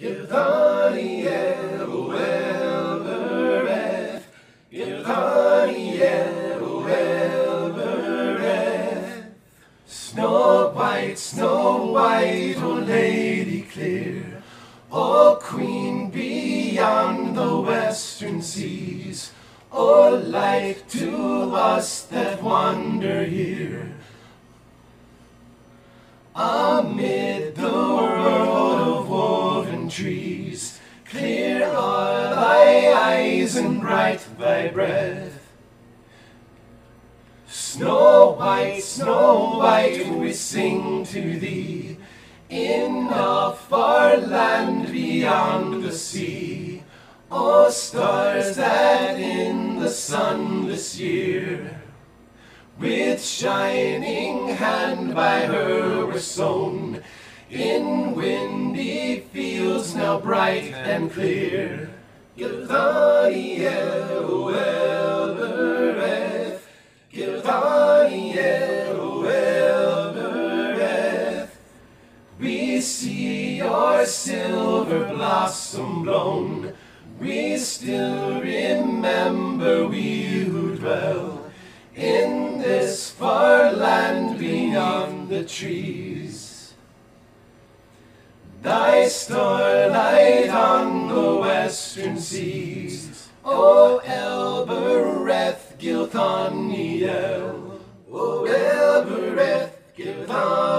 Snow white, snow white, O Lady clear, O Queen beyond the western seas, O light to us that wander here. Amid trees, clear are thy eyes and bright thy breath. Snow white, snow white, we sing to thee in a far land beyond the sea. O stars that in the sunless year with shining hand by her were sown in windy fields now bright and clear. Gilthoniel, Elbereth, Gilthoniel, Elbereth. We see your silver blossom blown. We still remember we who dwell in this far land beyond the trees. Thy starlight on the western seas, O Elbereth Gilthoniel, O Elbereth Gilthoniel.